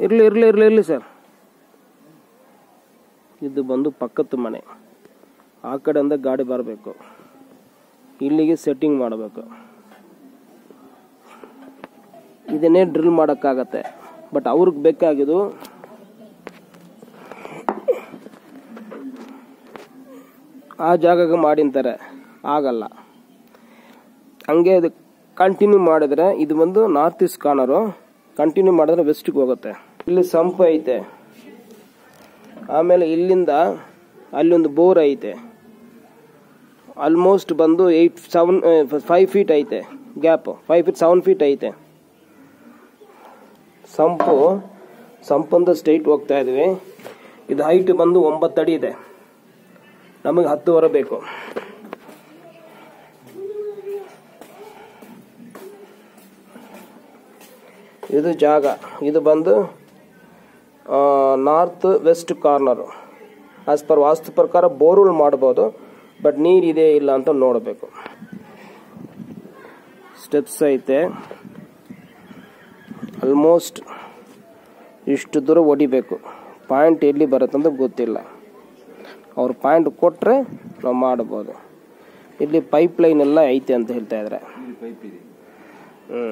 ಇರಲಿ ಇರಲಿ ಇರಲಿ ಇರಲಿ ಸರ್. ಇದು ಬಂದು ಪಕ್ಕದ ಮನೆ. ಆ ಕಡೆಯಿಂದ ಗಾಡಿ ಬರಬೇಕು. ಇಲ್ಲಿಗೆ ಸೆಟ್ಟಿಂಗ್ ಮಾಡಬೇಕು. ಇದನ್ನೇ ಡ್ರಿಲ್ ಮಾಡೋಕ್ಕಾಗತ್ತೆ. ಬಟ್ ಅವ್ರಿಗೆ ಬೇಕಾಗಿದ್ದು ಆ ಜಾಗಕ್ಕೆ ಮಾಡಿಂತಾರೆ. ಆಗಲ್ಲ. ಹಂಗೆ ಅದು ಕಂಟಿನ್ಯೂ ಮಾಡಿದರೆ ಇದು ಬಂದು ನಾರ್ತ್ ಈಸ್ಟ್ ಕಾರ್ನರು ಕಂಟಿನ್ಯೂ ಮಾಡಿದ್ರೆ ವೆಸ್ಟಿಗೆ ಹೋಗುತ್ತೆ. ಇಲ್ಲಿ ಸಂಪ್ ಐತೆ. ಆಮೇಲೆ ಇಲ್ಲಿಂದ ಅಲ್ಲೊಂದು ಬೋರ್ ಐತೆ. ಆಲ್ಮೋಸ್ಟ್ ಬಂದು ಏಯ್ಟ್ ಸೆವೆನ್ ಫೈವ್ ಫೀಟ್ ಐತೆ. Gap five feet seven feet ಐತೆ. ಸಂಪು, ಸಂಪಂದ ಸ್ಟ್ರೈಟ್ ಹೋಗ್ತಾ ಇದ್ವಿ. ಇದು ಹೈಟ್ ಬಂದು ಒಂಬತ್ತು ಅಡಿ ಇದೆ. ನಮಗೆ ಹತ್ತುವರೆ ಬೇಕು. ಇದು ಜಾಗ. ಇದು ಬಂದು north west corner as per ವಾಸ್ತು ಪ್ರಕಾರ ಬೋರ್ವೆಲ್ ಮಾಡ್ಬೋದು ಬಟ್ ನೀರಿದೆ ಇಲ್ಲ ಅಂತ ನೋಡಬೇಕು. ಸ್ಟೆಪ್ಸ್ ಐತೆ. ಆಲ್ಮೋಸ್ಟ್ ಇಷ್ಟು ದೂರ ಹೊಡಿಬೇಕು ಪಾಯಿಂಟ್ ಎಲ್ಲಿ ಬರುತ್ತಂತ ಅಂತ ಗೊತ್ತಿಲ್ಲ. ಅವ್ರು ಪಾಯಿಂಟ್ ಕೊಟ್ಟರೆ ನಾವು ಮಾಡ್ಬೋದು. ಇಲ್ಲಿ ಪೈಪ್ ಲೈನ್ ಎಲ್ಲ ಐತೆ ಅಂತ ಹೇಳ್ತಾ ಇದ್ದಾರೆ ಹ್ಞೂ